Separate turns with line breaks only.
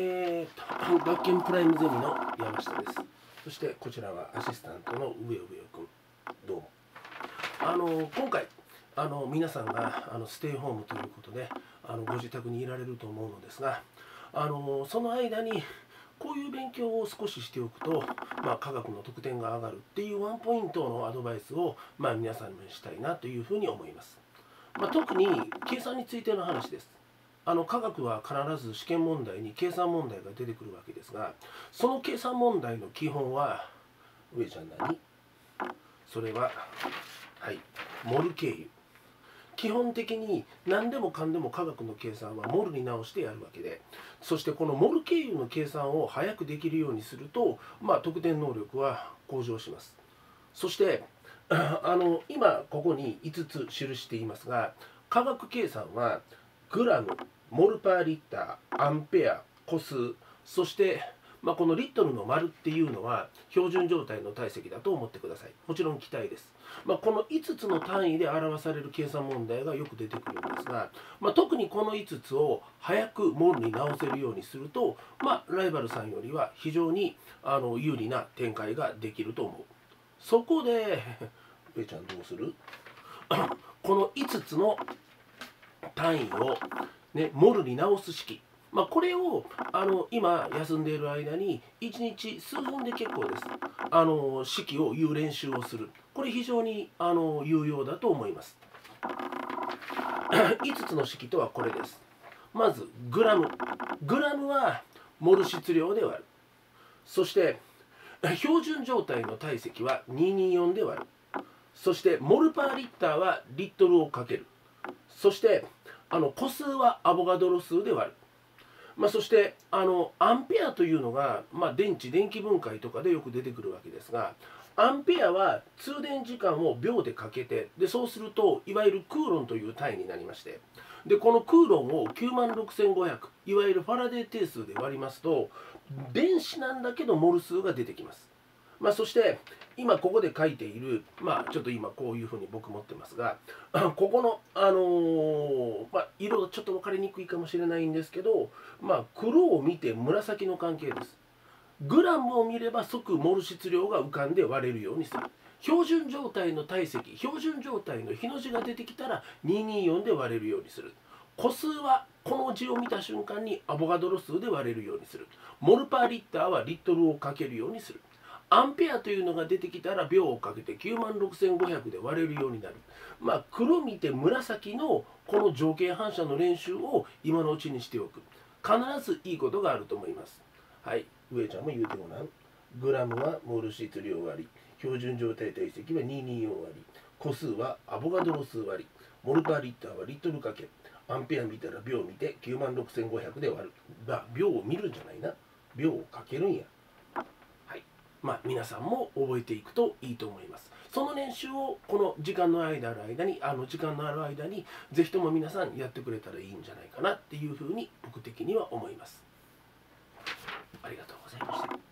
えー、学研プライムゼミの山下ですそしてこちらはアシスタントの上上尾君どうもあの今回あの皆さんがあのステイホームということであのご自宅にいられると思うのですがあのその間にこういう勉強を少ししておくと、まあ、科学の得点が上がるっていうワンポイントのアドバイスを、まあ、皆さんにしたいなというふうに思います。まあ、特に計算についての話です。あの科学は必ず試験問題に計算問題が出てくるわけですがその計算問題の基本は上ちゃん何？それははいモル経由。基本的に何でもかんでも科学の計算はモルに直してやるわけでそしてこのモル経由の計算を早くできるようにすると、まあ、得点能力は向上します。そしてあの今ここに5つ記していますが科学計算はグラムモルパーリッターアンペア個数そしてまあ、このリットルの丸っていうのは標準状態の体積だと思ってください。もちろん気体です、まあ、この5つの単位で表される計算問題がよく出てくるんですが、まあ、特にこの5つを早くモルに直せるようにすると、まライバルさんよりは非常にあの有利な展開ができると思う。そこで べちゃんどうする？この5つの単位をね、モルに直す式、まあ、これをあの今休んでいる間に1日数分で結構です。あの式を言う練習をする。これ非常にあの有用だと思います。5つの式とはこれです。まずグラム。グラムはモル質量で割る。そして標準状態の体積は224で割る。そしてモルパーリッターはリットルをかける。そしてあの個数はアボガドロ数で割る、まあ、そしてあのアンペアというのが、まあ、電池電気分解とかでよく出てくるわけですがアンペアは通電時間を秒でかけてでそうするといわゆるクーロンという単位になりましてでこのクーロンを9万6500いわゆるファラデー定数で割りますと電子なんだけどモル数が出てきます。まあ、そして今ここで書いている、まあ、ちょっと今こういうふうに僕持ってますがここの、あのー、まあ、色ちょっと分かりにくいかもしれないんですけど、まあ、黒を見て紫の関係です。グラムを見れば即モル質量が浮かんで割れるようにする。標準状態の体積標準状態の日の字が出てきたら224で割れるようにする。個数はこの字を見た瞬間にアボガドロ数で割れるようにする。モルパーリッターはリットルをかけるようにする。アンペアというのが出てきたら秒をかけて9万6500で割れるようになる。まあ黒見て紫のこの条件反射の練習を今のうちにしておく。必ずいいことがあると思います。はい。上ちゃんも言うてごらん。グラムはモール質量割り。標準状態体積は224割。個数はアボガドロ数割り。モルパーリッターはリットルかけ。アンペア見たら秒見て9万6500で割る。まあ秒を見るんじゃないな。秒をかけるんや。まあ、皆さんも覚えていくといいと思います。その練習をこの時間の間ある間に、あの時間のある間に、ぜひとも皆さんやってくれたらいいんじゃないかなっていうふうに僕的には思います。ありがとうございました。